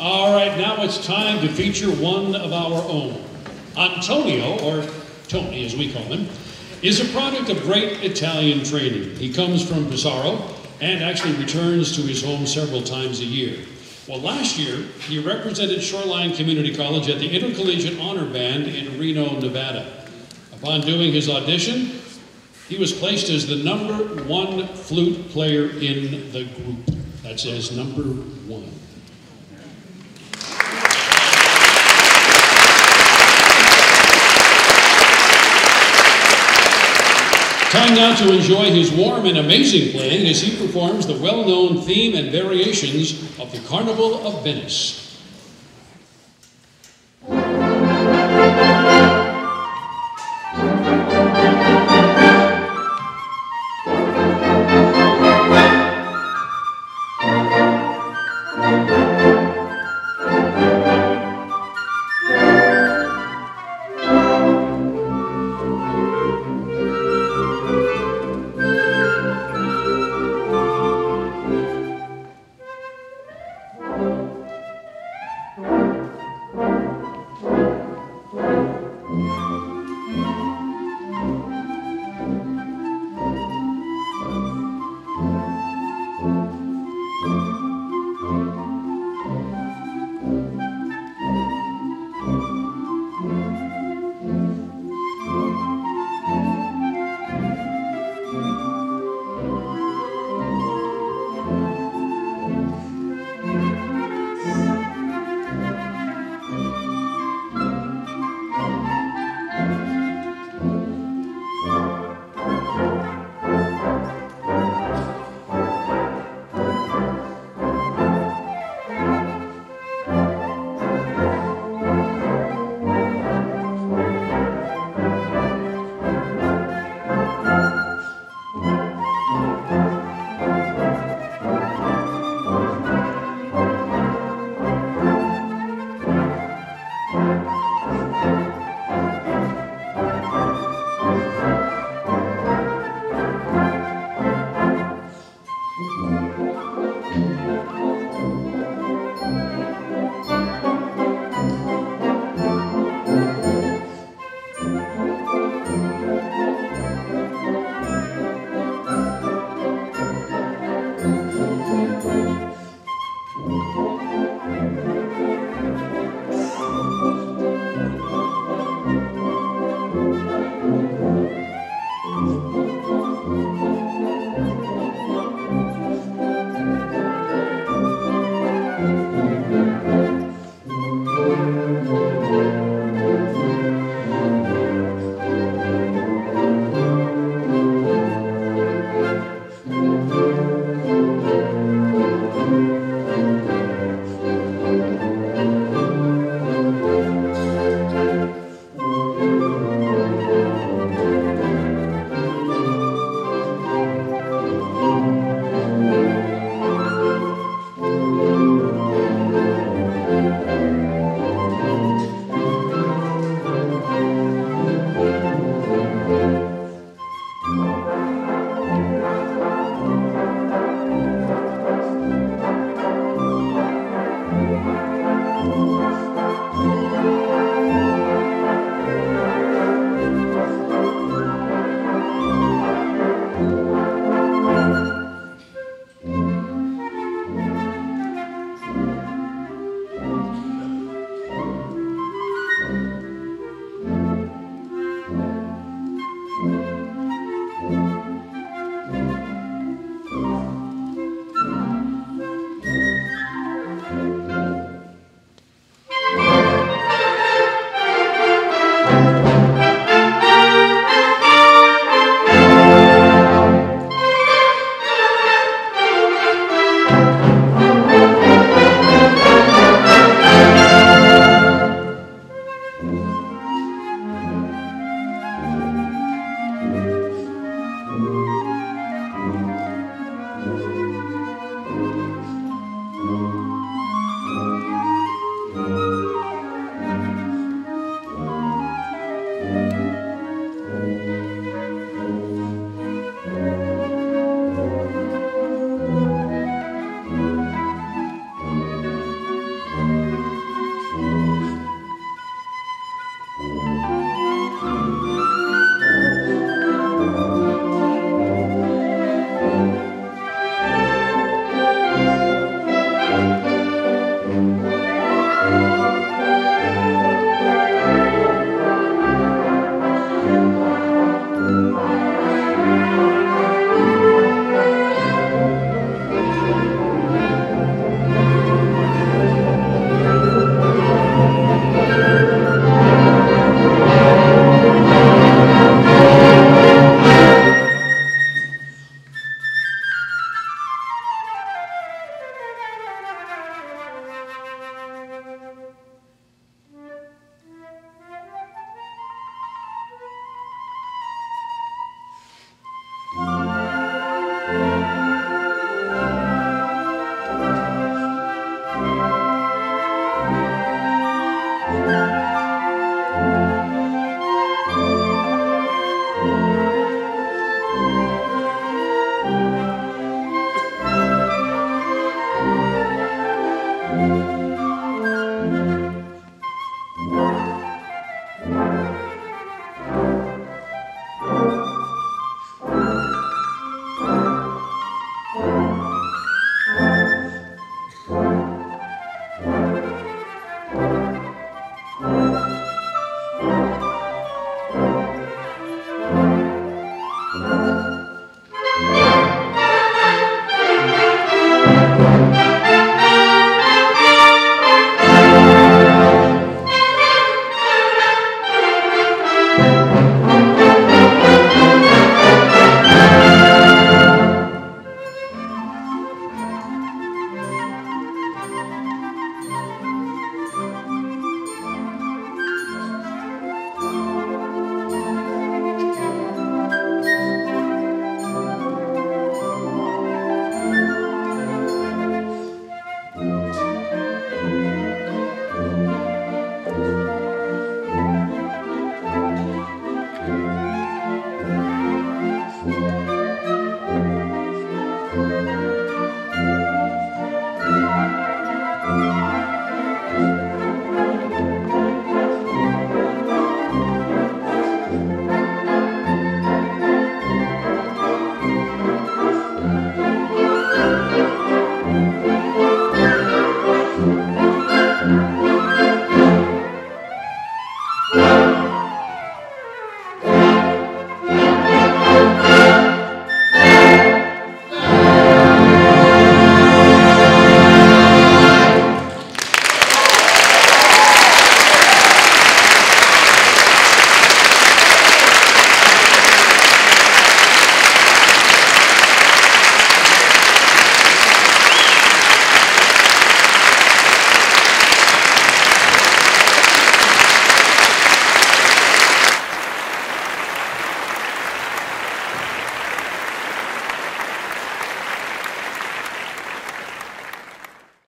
now it's time to feature one of our own. Antonio, or Tony as we call him, is a product of great Italian training. He comes from Pesaro and actually returns to his home several times a year. Well, last year, he represented Shoreline Community College at the Intercollegiate Honor Band in Reno, Nevada. Upon doing his audition, he was placed as the number one flute player in the group. That's as number one. Time now to enjoy his warm and amazing playing as he performs the well known theme and variations of the Carnival of Venice.